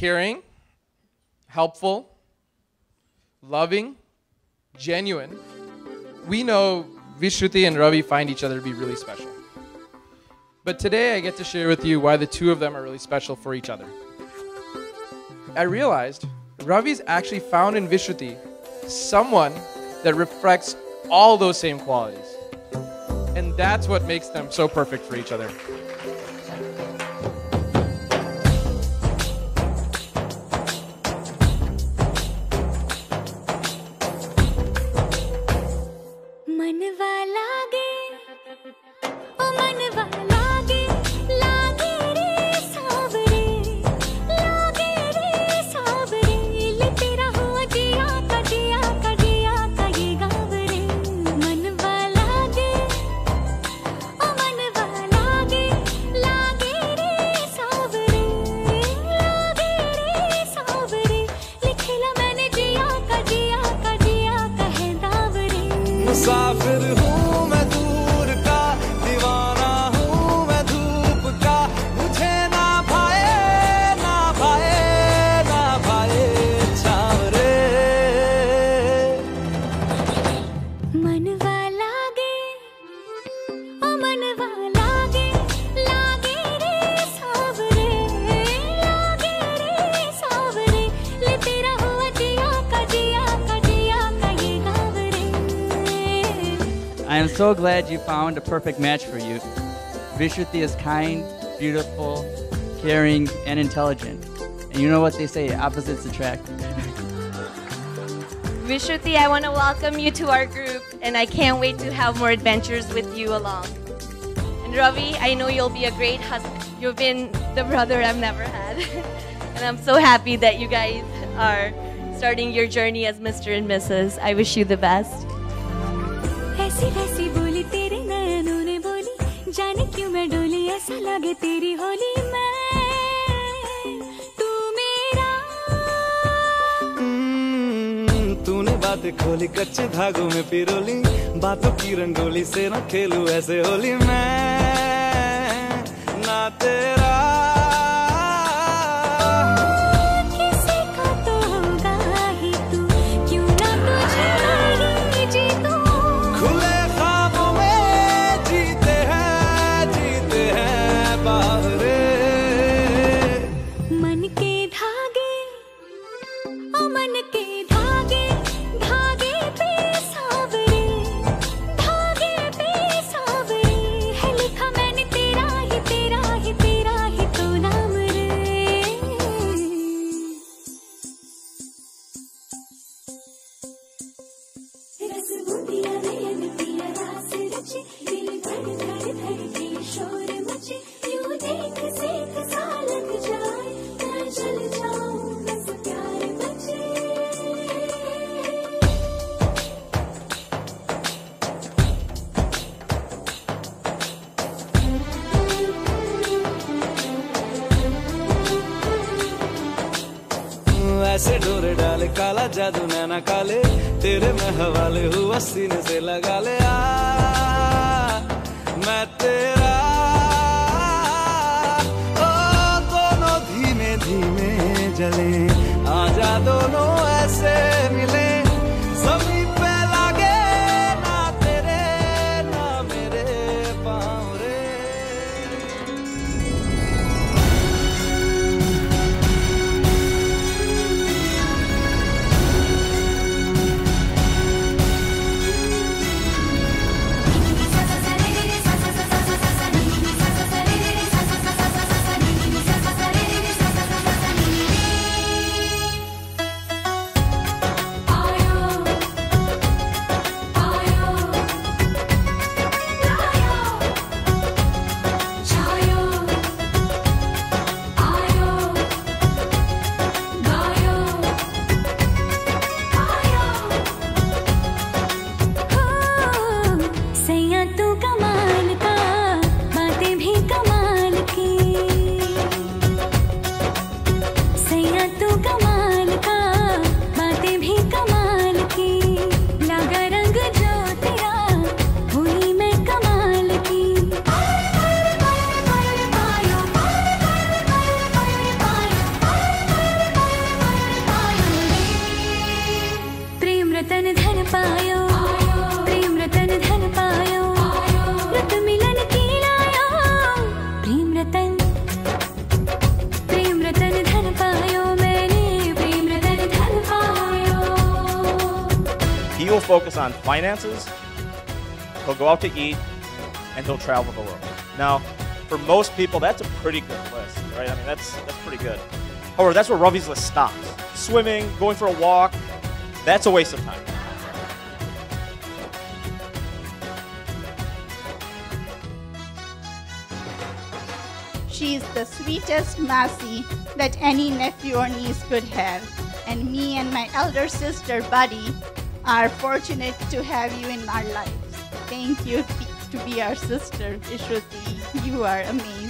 caring, helpful, loving, genuine, we know Vishruti and Ravi find each other to be really special. But today I get to share with you why the two of them are really special for each other. I realized Ravi's actually found in Vishruti someone that reflects all those same qualities. And that's what makes them so perfect for each other. मुसाफिर हूँ am so glad you found a perfect match for you. Vishruti is kind, beautiful, caring, and intelligent. And you know what they say opposites attract. Vishruti, I want to welcome you to our group, and I can't wait to have more adventures with you along. And Ravi, I know you'll be a great husband. You've been the brother I've never had. and I'm so happy that you guys are starting your journey as Mr. and Mrs. I wish you the best. ऐसी वैसी बोली तेरे नयनों ने बोली जाने क्यों मैं डोली ऐसा लगे तेरी होली मैं। तू मेरा। हम्म, तूने बातें खोली कच्चे धागों में पिरोली बातों की रंगोली से ना खेलू ऐसे होली मैं। ना तेरा। ऐसे डोरे डाले, काला जादू नैना काले, तेरे में हवाले हुआ सीने से लगा ले आ। मैं तेरा focus on finances, he'll go out to eat, and he'll travel the world. Now, for most people, that's a pretty good list, right? I mean, that's that's pretty good. However, that's where Ravi's list stops. Swimming, going for a walk, that's a waste of time. She's the sweetest Massey that any nephew or niece could have. And me and my elder sister, Buddy, are fortunate to have you in our lives. Thank you to be our sister, Vishruti. You are amazing.